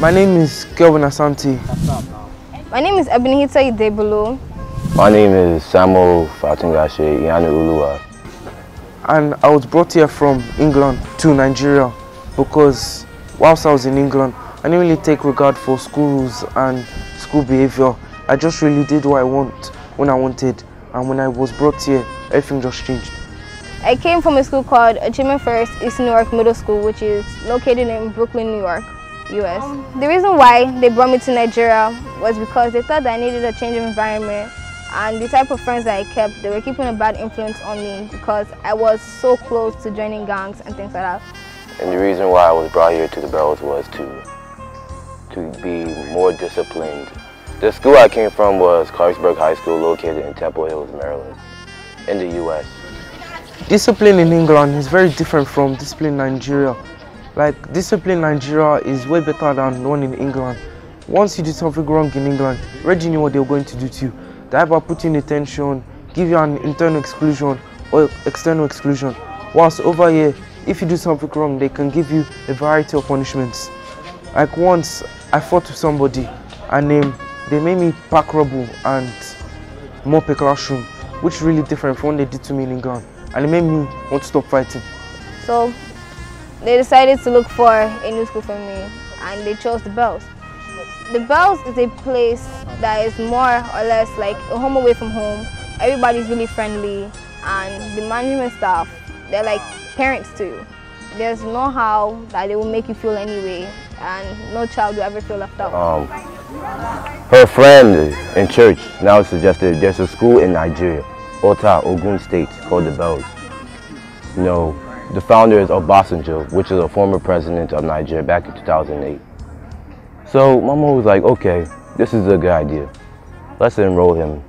My name is Kelvin Asante. My name is Ebenihita Idebulu. My name is Samuel Fatungashe Yanu Ulua. And I was brought here from England to Nigeria because whilst I was in England, I didn't really take regard for school rules and school behavior. I just really did what I want when I wanted. And when I was brought here, everything just changed. I came from a school called Achievement First East New York Middle School, which is located in Brooklyn, New York, US. The reason why they brought me to Nigeria was because they thought that I needed a change of environment and the type of friends that I kept, they were keeping a bad influence on me because I was so close to joining gangs and things like that. And the reason why I was brought here to the Bells was to to be more disciplined. The school I came from was Clarksburg High School located in Temple Hills, Maryland, in the US. Discipline in England is very different from discipline in Nigeria. Like discipline in Nigeria is way better than one in England. Once you do something wrong in England, already knew what they were going to do to you. They either put you in detention, give you an internal exclusion or external exclusion. Whilst over here, if you do something wrong, they can give you a variety of punishments. Like once I fought with somebody and um, they made me pack rubble and mop a classroom, which is really different from what they did to me in England. And it made me want to stop fighting. So they decided to look for a new school for me and they chose the Bells. The Bells is a place that is more or less like a home away from home. Everybody's really friendly and the management staff, they're like parents to you. There's no how that they will make you feel anyway and no child will ever feel left out. Um, her friend in church now suggested there's a school in Nigeria, Ota, Ogun State, called the Bells. Know, the founder is Obasanjo, which is a former president of Nigeria back in 2008. So my mom was like, okay, this is a good idea. Let's enroll him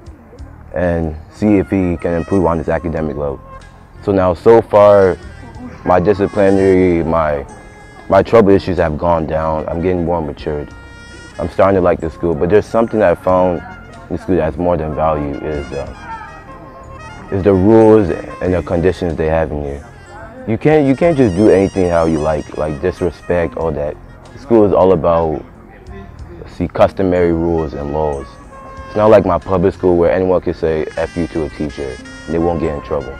and see if he can improve on his academic level. So now, so far, my disciplinary, my my trouble issues have gone down. I'm getting more matured. I'm starting to like the school, but there's something I found in the school that's more than value is uh, is the rules and the conditions they have in here. You can't you can't just do anything how you like, like disrespect all that. School is all about see customary rules and laws. It's not like my public school where anyone can say F you to a teacher and they won't get in trouble.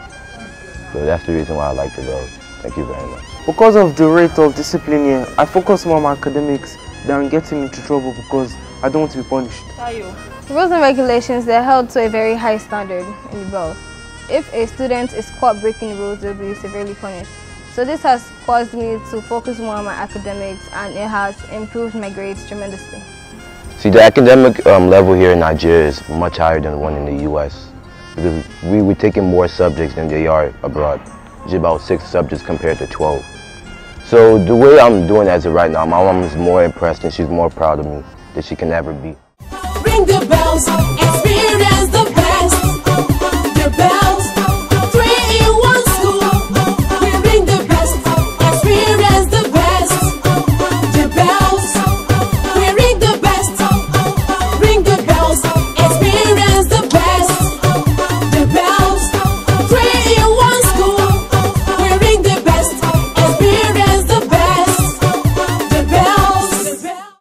So that's the reason why I like to go. Thank you very much. Because of the rate of discipline here, I focus more on my academics than getting into trouble because I don't want to be punished. Rules and regulations, they're held to a very high standard in the Bells. If a student is caught breaking rules, they'll be severely punished. So this has caused me to focus more on my academics and it has improved my grades tremendously. See, the academic um, level here in Nigeria is much higher than the one in the U.S. Because we, we're taking more subjects than they are abroad. It's about six subjects compared to 12. So the way I'm doing as of right now, my mom is more impressed and she's more proud of me than she can ever be. Ring the bells, experience the about